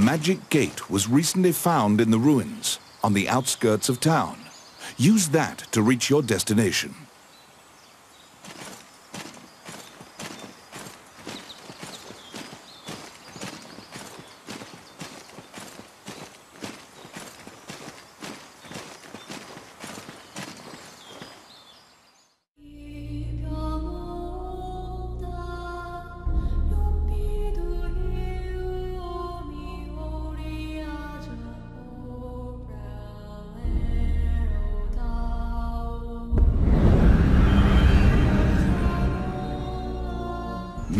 magic gate was recently found in the ruins on the outskirts of town. Use that to reach your destination.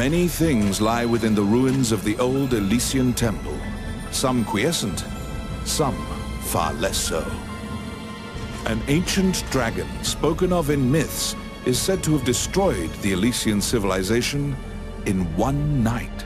Many things lie within the ruins of the old Elysian temple. Some quiescent, some far less so. An ancient dragon spoken of in myths is said to have destroyed the Elysian civilization in one night.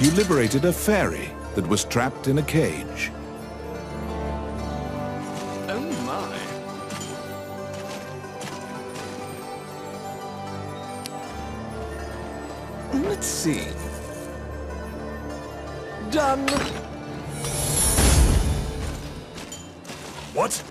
You liberated a fairy that was trapped in a cage. Oh my. Let's see. Done. What?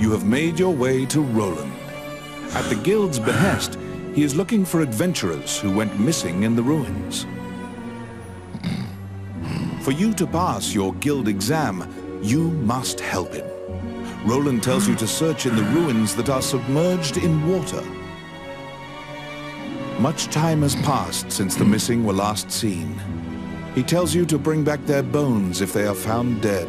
You have made your way to Roland. At the guild's behest, he is looking for adventurers who went missing in the ruins. For you to pass your guild exam, you must help him. Roland tells you to search in the ruins that are submerged in water. Much time has passed since the missing were last seen. He tells you to bring back their bones if they are found dead.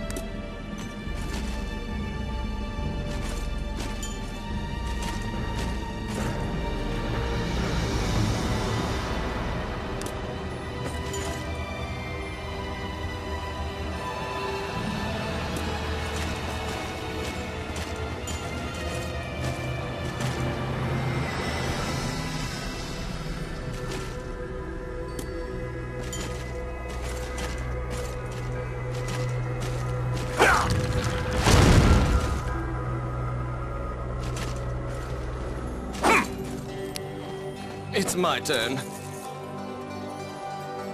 It's my turn.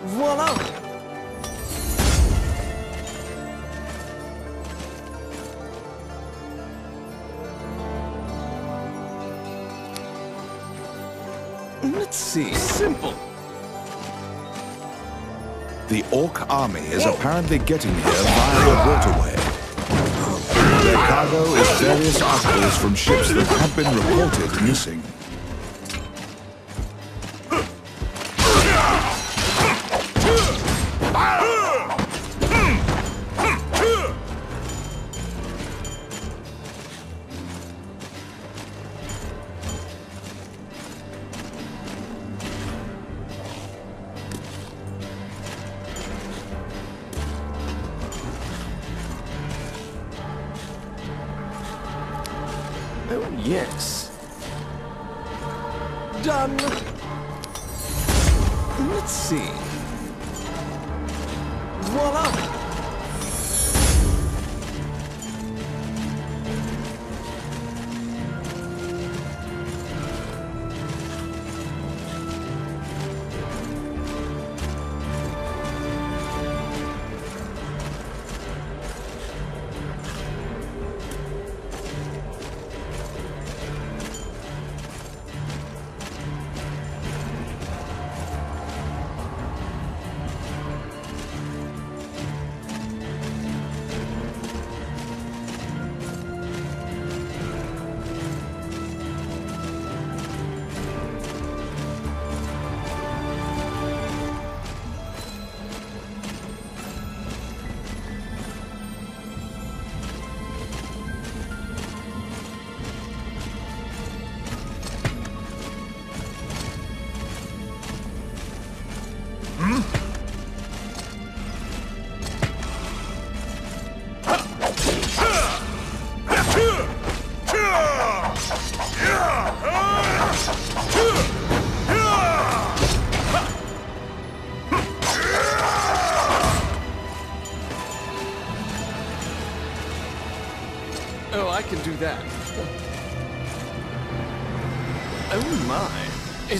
Voila! Let's see. Simple. The Orc army is apparently getting here via a waterway. Their cargo is various articles from ships that have been reported missing. Oh, yes. Done. Let's see. Voila!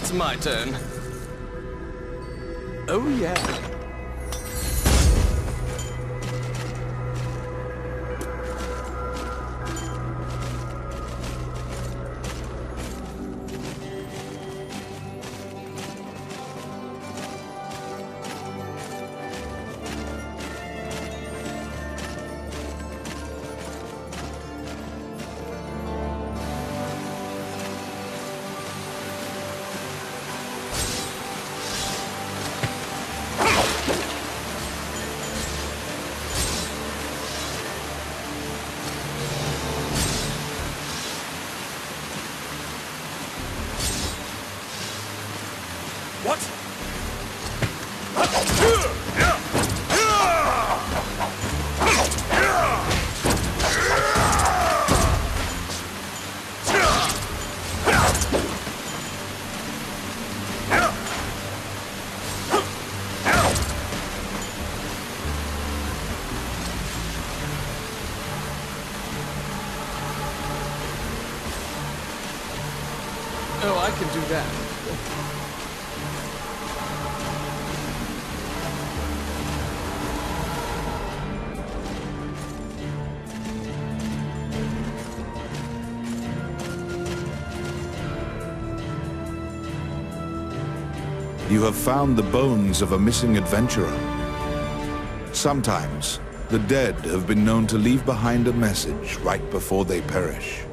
It's my turn. Oh yeah. Oh, I can do that. You have found the bones of a missing adventurer. Sometimes, the dead have been known to leave behind a message right before they perish.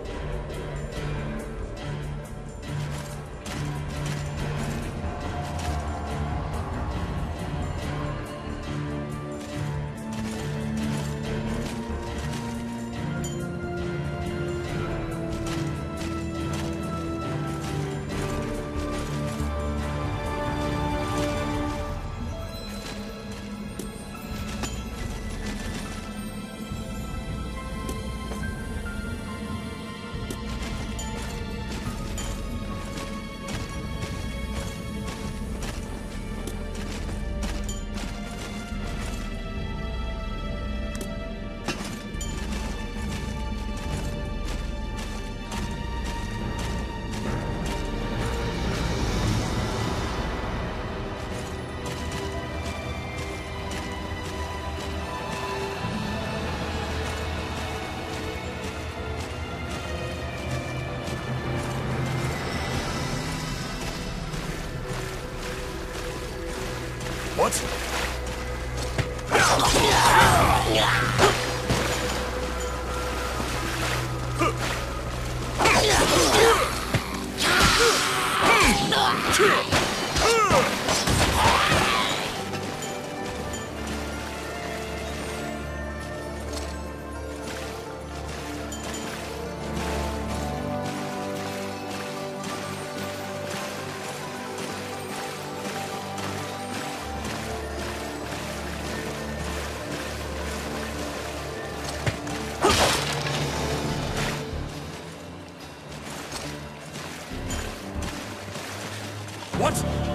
What?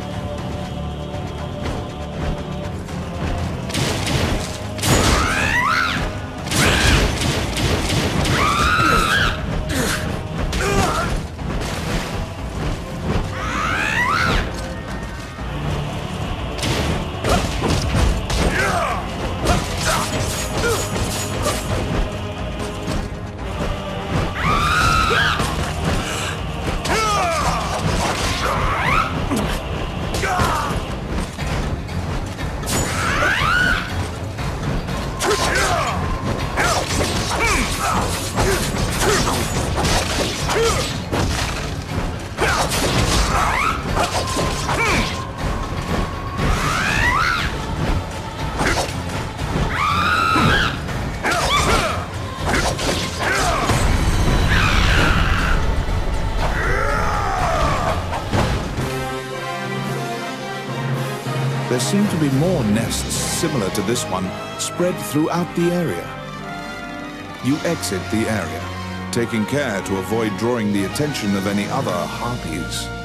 Seem to be more nests similar to this one spread throughout the area. You exit the area, taking care to avoid drawing the attention of any other harpies.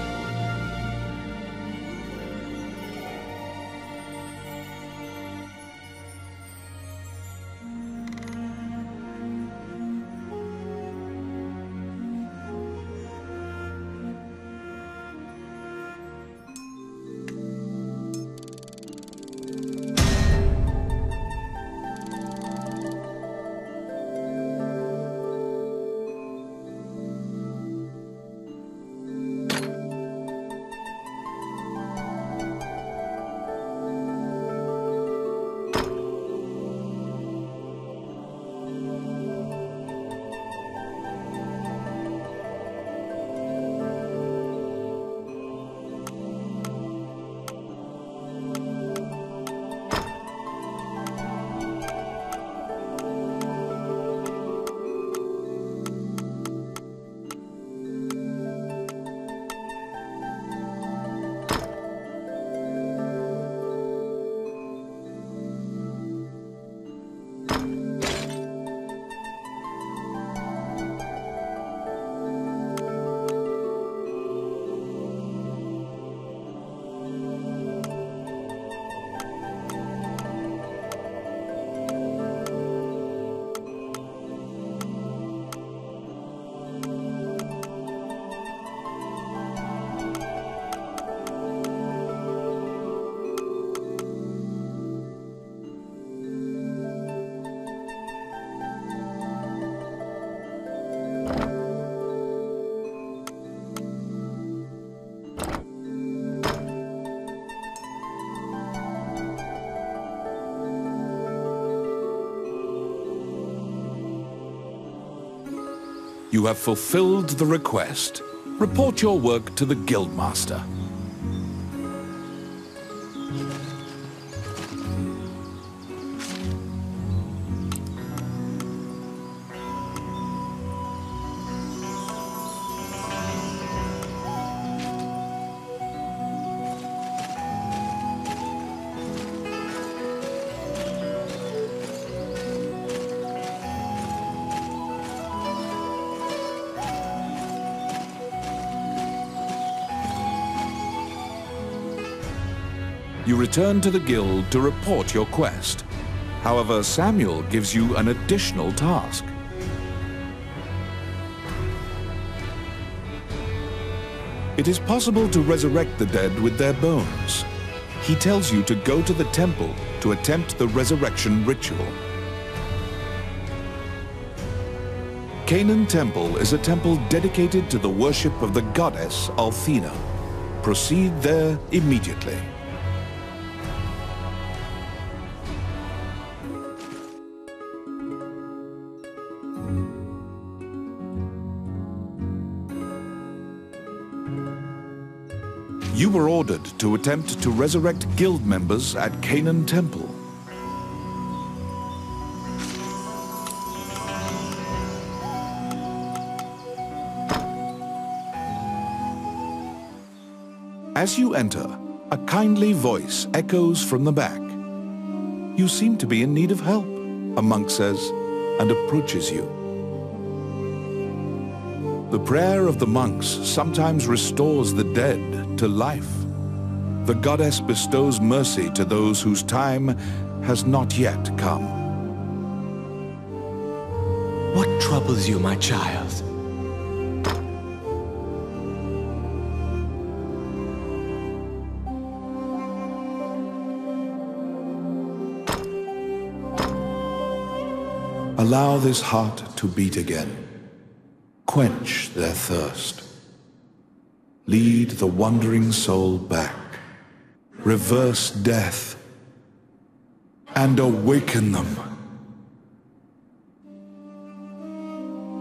You have fulfilled the request. Report your work to the Guildmaster. You return to the guild to report your quest. However, Samuel gives you an additional task. It is possible to resurrect the dead with their bones. He tells you to go to the temple to attempt the resurrection ritual. Canaan Temple is a temple dedicated to the worship of the goddess Althena. Proceed there immediately. You were ordered to attempt to resurrect guild members at Canaan Temple. As you enter, a kindly voice echoes from the back. You seem to be in need of help, a monk says, and approaches you. The prayer of the monks sometimes restores the dead to life. The goddess bestows mercy to those whose time has not yet come. What troubles you, my child? Allow this heart to beat again. Quench their thirst. Lead the wandering soul back. Reverse death. And awaken them.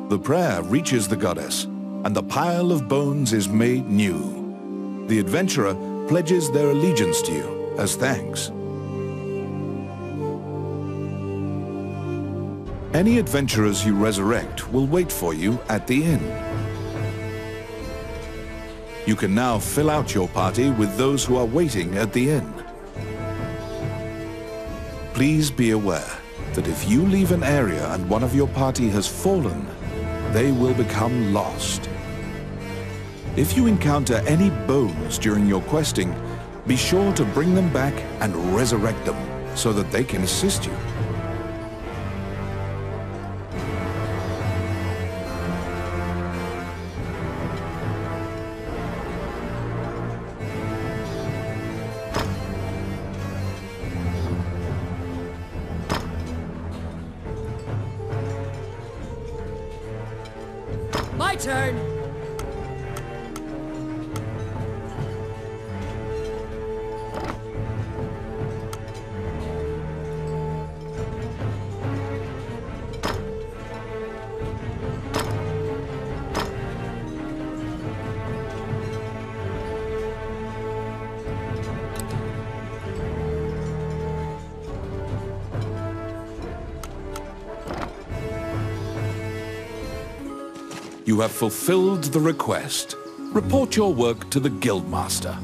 The prayer reaches the goddess, and the pile of bones is made new. The adventurer pledges their allegiance to you as thanks. Any adventurers you resurrect will wait for you at the inn. You can now fill out your party with those who are waiting at the inn. Please be aware that if you leave an area and one of your party has fallen, they will become lost. If you encounter any bones during your questing, be sure to bring them back and resurrect them so that they can assist you. You have fulfilled the request. Report your work to the Guildmaster.